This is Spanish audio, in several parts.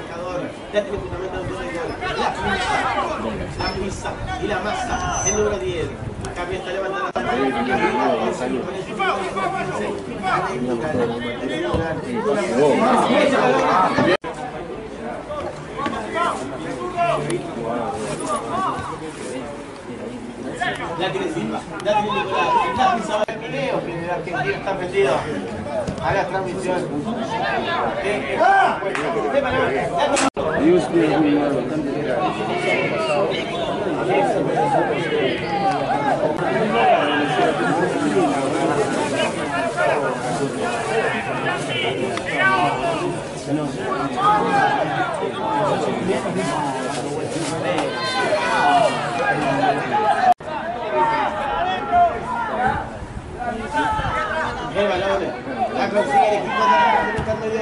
cualquier marcador, ya tiene fundamento de gol. La pisa, la y la masa, el número 10. Cambio está levantando la mano. La tiene Silva, la tiene Nicolás, la pisa el video que el argentino está metido a la transmisión.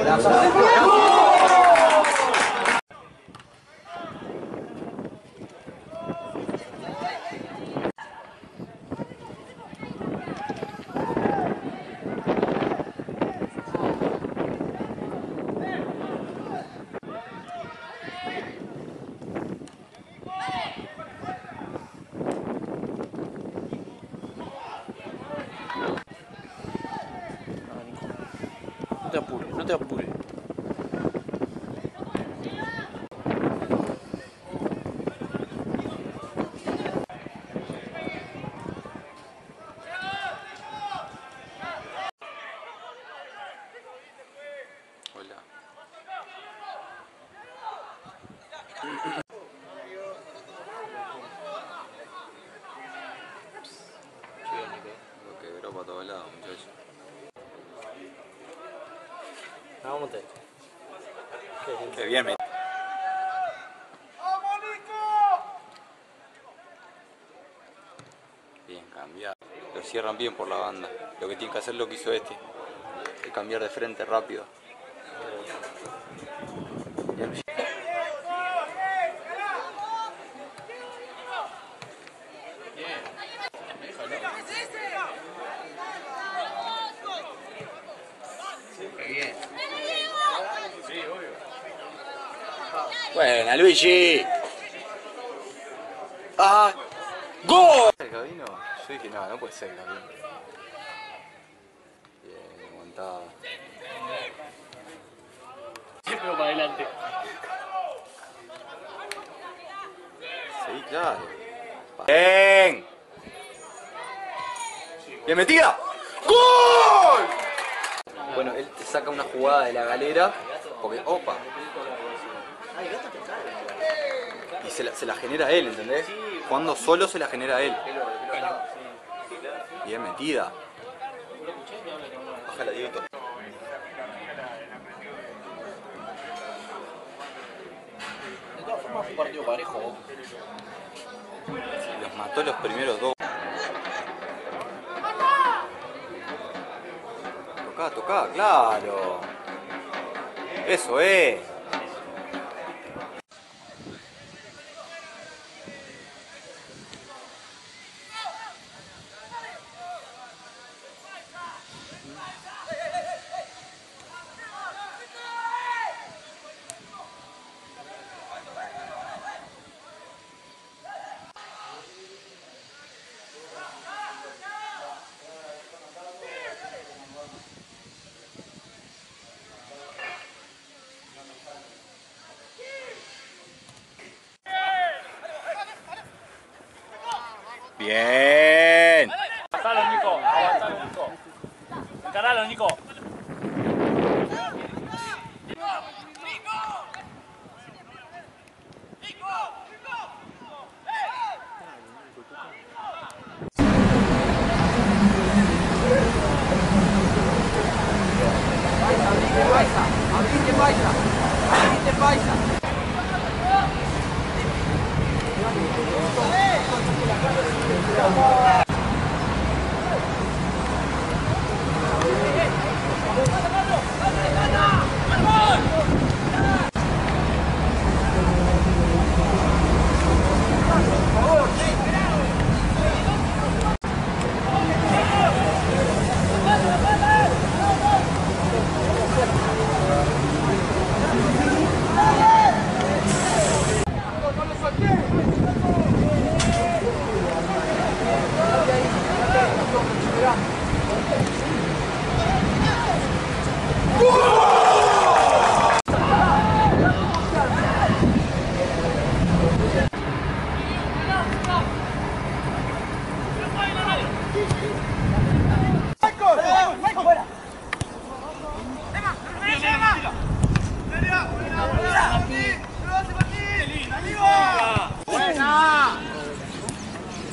Gracias. tempo. Vamos te. Qué bien, me... Bien, cambiar. Lo cierran bien por la banda. Lo que tiene que hacer lo que hizo este. Es cambiar de frente rápido. Bien. Buena, Luigi. ¡Ah! ¡Gol! ¿El Gabino? Yo dije, no, no puede ser Gabino. Bien, aguantado. Siempre para adelante. Sí, claro. ¡Bien! ¡Bien metida! ¡Gol! Bueno, él saca una jugada de la galera, porque, opa. Y se la, se la genera él, ¿entendés? Jugando solo se la genera él. Bien metida. Bájala, Dieguito. De todas formas fue un partido parejo. Los mató los primeros dos. Tocá, claro. Eso es. Bien.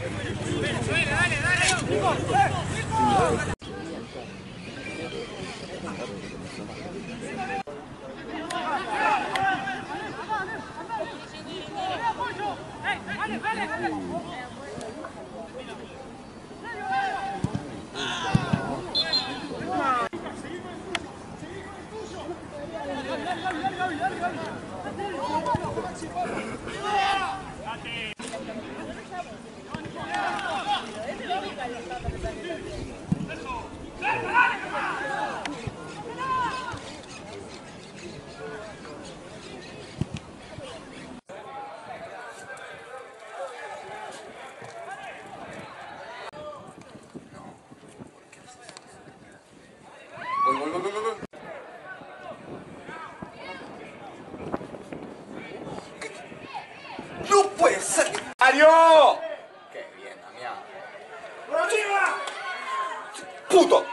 Venezuela, dale, dale. Puto.